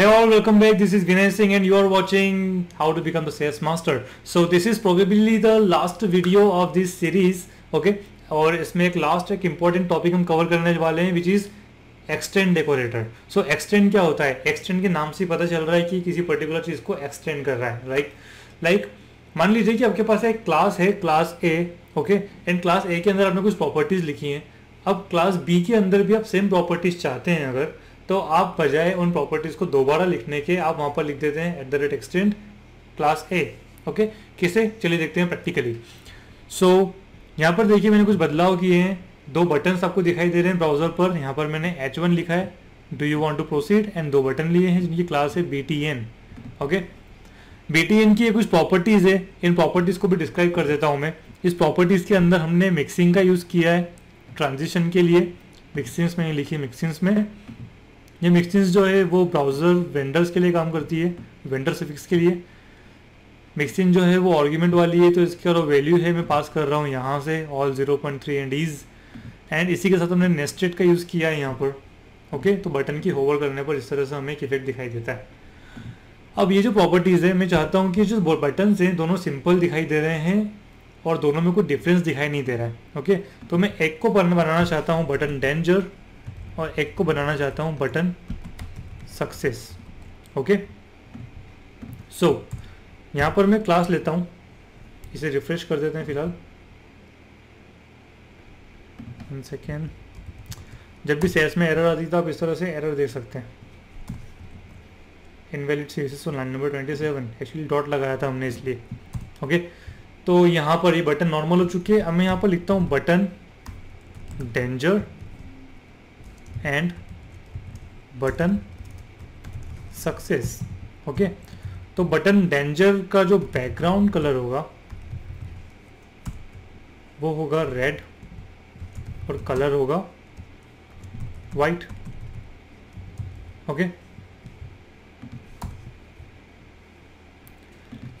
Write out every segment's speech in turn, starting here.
Hey all, welcome back. This is Vinay Singh and you are watching How to Become the Sales Master. So this is probably the last video of this series. Okay, और इसमें एक last एक important topic हम cover करने वाले हैं which is extend decorator so extend क्या होता है एक्सटेंड के नाम से पता चल रहा है कि किसी पर्टिकुलर चीज़ को एक्सटेंड कर रहा है राइट लाइक मान लीजिए कि आपके पास एक क्लास है class A okay and class A के अंदर आपने कुछ प्रॉपर्टीज़ लिखी हैं अब क्लास बी के अंदर भी आप सेम प्रॉपर्टीज़ चाहते हैं अगर तो आप बजाय उन प्रॉपर्टीज़ को दोबारा लिखने के आप वहाँ पर लिख देते हैं at the rate extend class A okay किसे? चलिए देखते हैं प्रैक्टिकली सो so, यहाँ पर देखिए मैंने कुछ बदलाव किए हैं। दो बटन आपको दिखाई दे रहे हैं ब्राउज़र पर। यहाँ पर मैंने एच वन लिखा है। Do you want to proceed and दो बटन लिए हैं जिनकी क्लास है B T N okay B T N की कुछ प्रॉपर्टीज़ है। इन प्रॉपर्टीज़ को भी डिस्क्राइब कर देता हूँ मैं। इस प्रॉपर्टीज़ के अंदर हमने मिक्सिंग का यूज़ किया है ट्रांजिशन के लिए। मिक्सिंग्स में लिखी मिक्सिंग्स में। ये मिक्सिंग्स जो है, वो ब्राउज़र वेंडर्स के लिए काम करती है वेंडर सफिक्स के लिए। मिक्सिंग जो है, वो आर्ग्यूमेंट वाली है तो इसका जो वैल्यू है, मैं पास कर रहा हूँ यहाँ से all zero point three and ease and इसी के साथ हमने नेस्टेड का यूज़ किया है यहाँ पर ओके तो बटन की होवर करने पर इस तरह से हमें एक इफ़ेक्ट दिखाई देता है। अब ये जो प्रॉपर्टीज़ है, मैं चाहता हूँ कि जो बटन हैं, दोनों सिंपल दिखाई दे रहे हैं और दोनों में कोई डिफरेंस दिखाई नहीं दे रहा है ओके तो मैं एक को बनाना चाहता हूँ बटन डेंजर और एक को बनाना चाहता हूँ, बटन सक्सेस ओके सो यहाँ पर मैं क्लास लेता हूँ। इसे रिफ्रेश कर देते हैं फ़िलहाल। सेकेंड जब भी सेल्स में एरर आती है तो आप इस तरह से एरर देख सकते हैं। Invalid series line number twenty seven actually dot लगाया था हमने इसलिए ओके तो यहाँ पर ये बटन नॉर्मल हो चुके हैं। अब मैं यहाँ पर लिखता हूँ button danger and button success okay तो बटन डेंजर का जो बैकग्राउंड कलर होगा, वो होगा रेड और कलर होगा वाइट ओके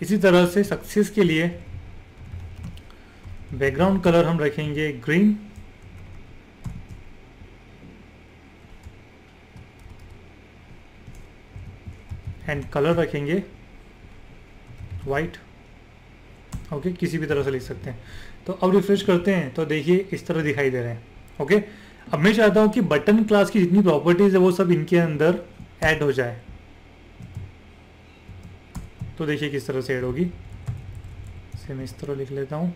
इसी तरह से सक्सेस के लिए बैकग्राउंड कलर हम रखेंगे ग्रीन एंड कलर रखेंगे वाइट ओके okay, किसी भी तरह से लिख सकते हैं। तो अब रिफ्रेश करते हैं तो देखिए इस तरह दिखाई दे रहे हैं ओके okay? अब मैं चाहता हूँ कि बटन क्लास की जितनी प्रॉपर्टीज़ है वो सब इनके अंदर ऐड हो जाए। तो देखिए किस तरह से ऐड होगी। इसे मैं इस तरह लिख लेता हूँ।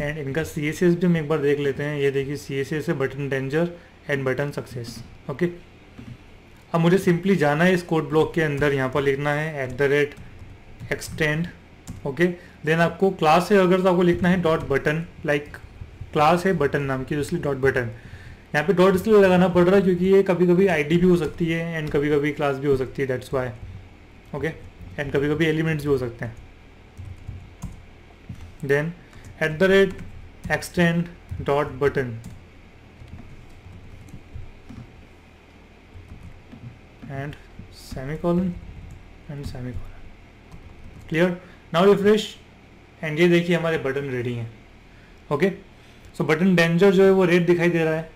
एंड इनका सी एस एस भी हम एक बार देख लेते हैं। ये देखिए सी एस एस है button danger and button success okay अब मुझे सिंपली जाना है इस कोड ब्लॉक के अंदर, यहाँ पर लिखना है at the rate extend okay then आपको क्लास है अगर तो आपको लिखना है डॉट बटन लाइक क्लास है बटन नाम की इसलिए डॉट बटन यहाँ पे डॉट इसलिए लगाना पड़ रहा है क्योंकि ये कभी कभी आईडी भी हो सकती है एंड कभी कभी क्लास भी हो सकती है डेट्स वाई ओके एंड कभी कभी एलिमेंट्स भी हो सकते हैं। Then at the rate extend dot button and semicolon and semicolon. Clear? Now refresh. And ये देखिए हमारे बटन रेडी हैं. ओके सो बटन डेंजर जो है वो रेड दिखाई दे रहा है.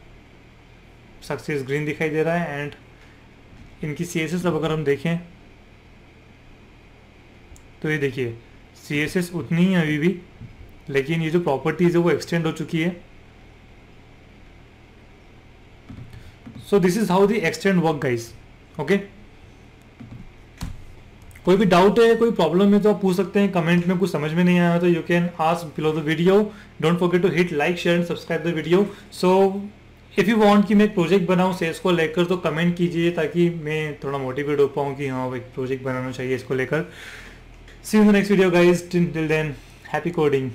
सक्सेस ग्रीन दिखाई दे रहा है. एंड इनकी सी एस अब अगर हम देखें तो ये देखिए सी एस एस उतनी ही है अभी भी, लेकिन ये जो प्रॉपर्टीज़ है वो एक्सटेंड हो चुकी है. So this is how the extend work guys okay कोई भी डाउट है, कोई प्रॉब्लम है तो आप पूछ सकते हैं। कमेंट में कुछ समझ में नहीं आया तो you can ask below the video don't forget to hit like share and subscribe the video so if you want कि मैं एक प्रोजेक्ट बनाऊँ सेल्स को लेकर तो कमेंट कीजिए ताकि मैं थोड़ा मोटिवेट हो पाऊँ कि हाँ एक प्रोजेक्ट बनाना चाहिए इसको लेकर। See next video guys till then happy coding